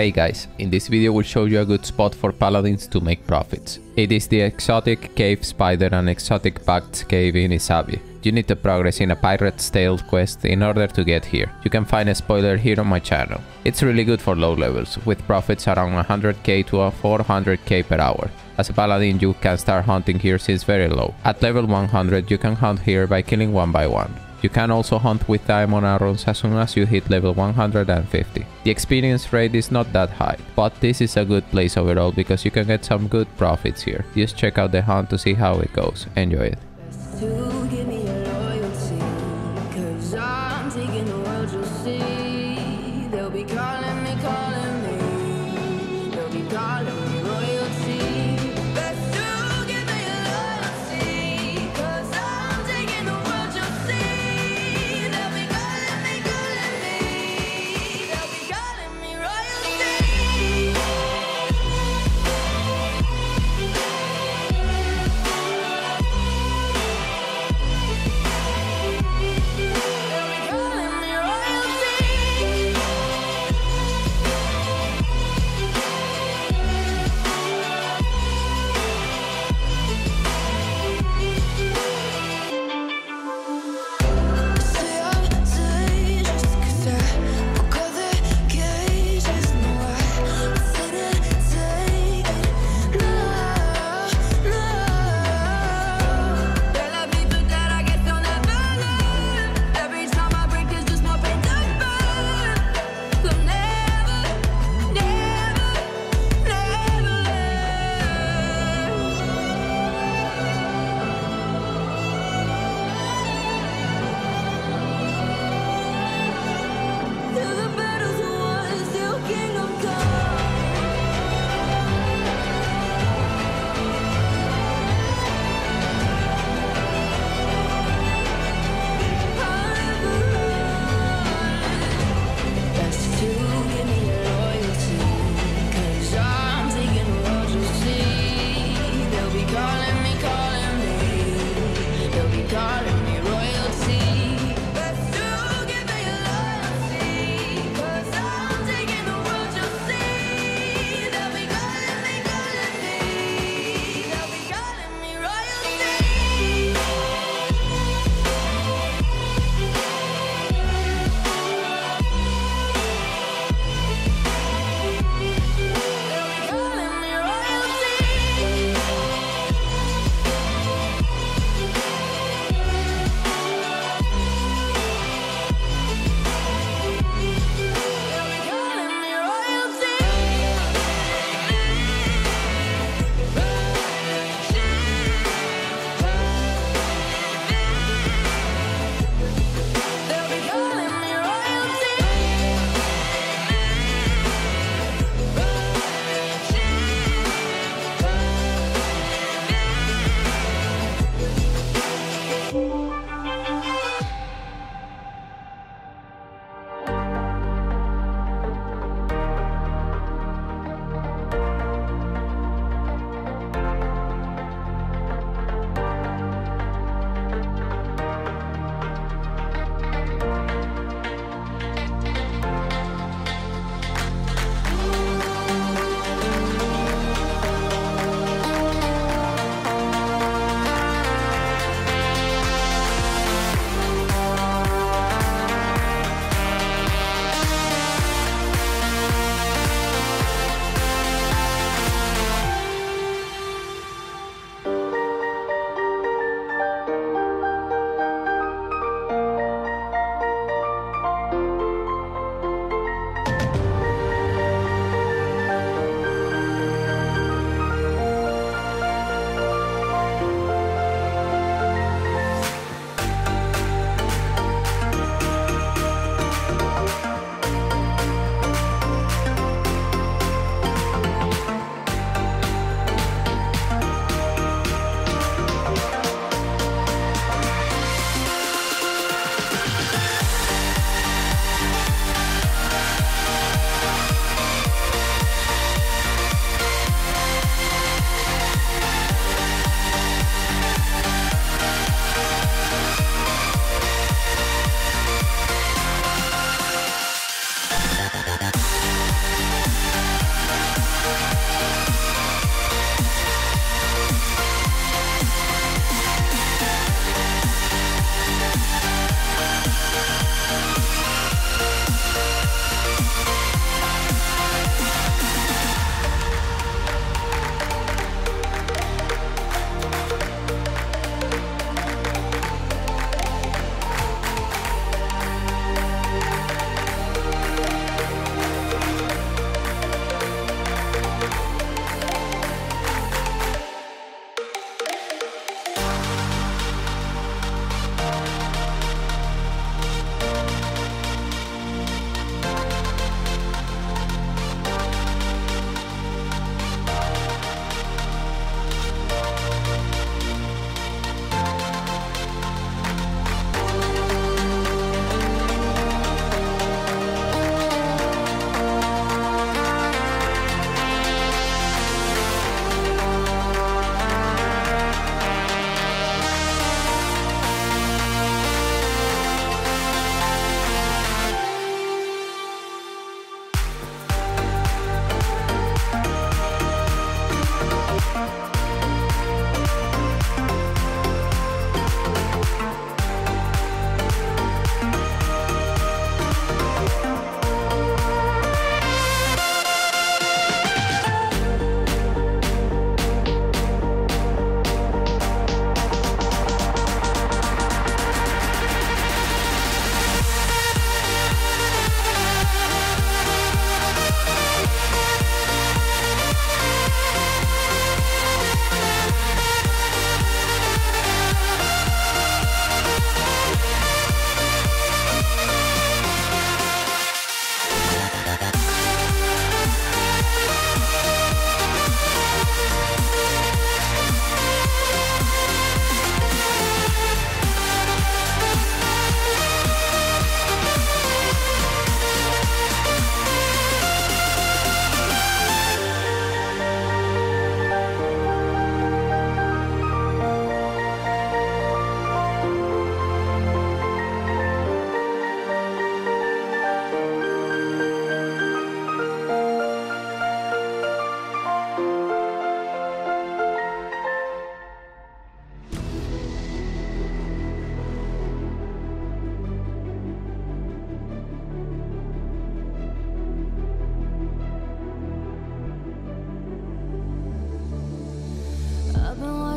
Hey guys, in this video we'll show you a good spot for paladins to make profits. It is the exotic cave spider and exotic pact cave in Issavi. You need to progress in a pirate's tale quest in order to get here. You can find a spoiler here on my channel. It's really good for low levels, with profits around 100k to 400k per hour. As a paladin you can start hunting here since very low. At level 100 you can hunt here by killing one by one. You can also hunt with diamond arrows as soon as you hit level 150. The experience rate is not that high, but this is a good place overall because you can get some good profits here. Just check out the hunt to see how it goes. Enjoy it.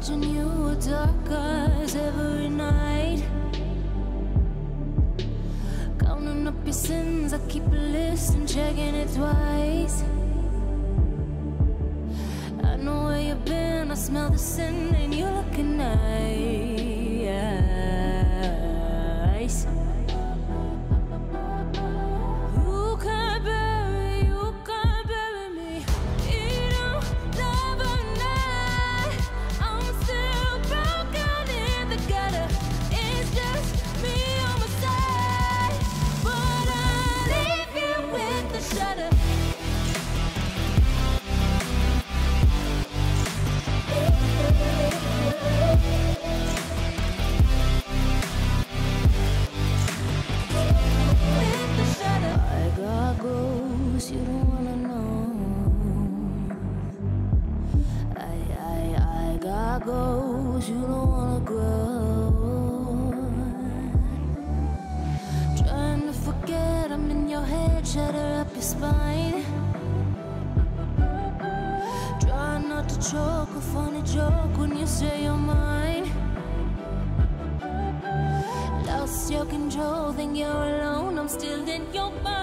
Watching you with dark eyes every night. Counting up your sins, I keep a list and checking it twice. I know where you've been, I smell the sin, and you're looking nice. Not a funny joke when you say you're mine. Lost your control, think you're alone. I'm still in your mind.